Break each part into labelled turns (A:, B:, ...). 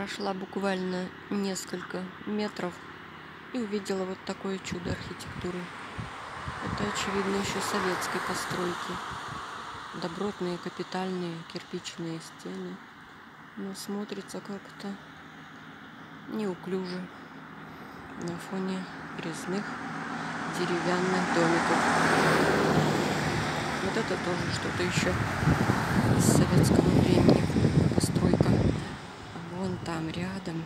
A: Прошла буквально несколько метров и увидела вот такое чудо архитектуры. Это, очевидно, еще советской постройки. Добротные, капитальные кирпичные стены. Но смотрится как-то неуклюже на фоне резных деревянных домиков. Вот это тоже что-то еще из советского времени там рядом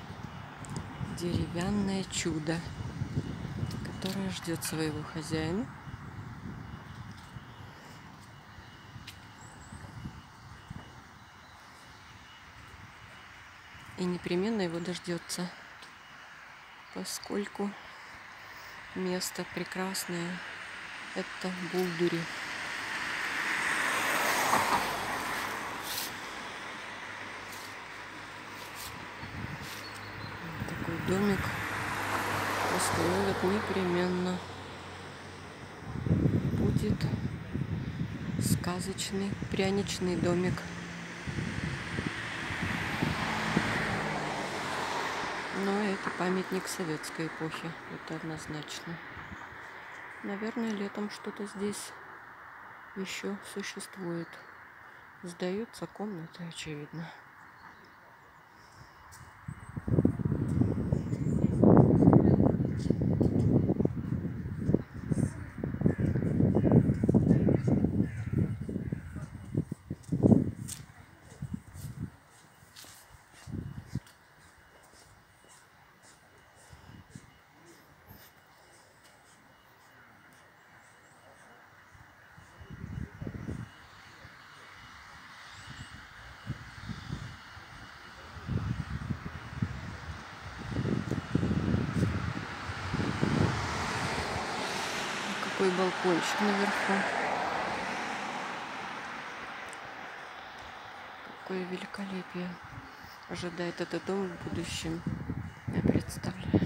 A: деревянное чудо, которое ждет своего хозяина. И непременно его дождется, поскольку место прекрасное. Это Булдури. Такой домик построят непременно. Будет сказочный пряничный домик. Но это памятник советской эпохи, это однозначно. Наверное, летом что-то здесь еще существует. Сдаются комнаты, очевидно. Какой балкончик наверху. Какое великолепие ожидает этот дом в будущем. Я представляю.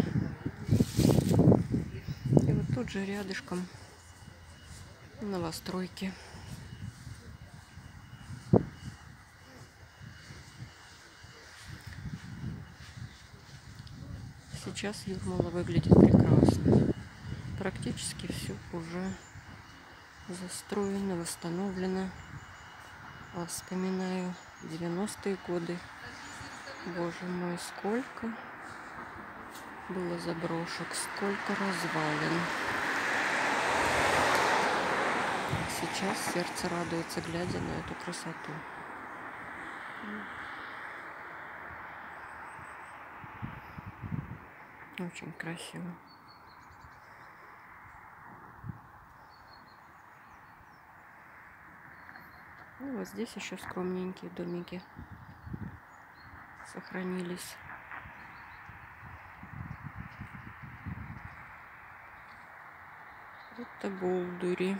A: И вот тут же рядышком новостройки. Сейчас Юрмала выглядит прекрасно. Практически все уже застроено, восстановлено. А вспоминаю 90-е годы. Боже мой, сколько было заброшек, сколько развалин. Сейчас сердце радуется, глядя на эту красоту. Очень красиво. Ну, вот здесь еще скромненькие домики сохранились. Это Болдури.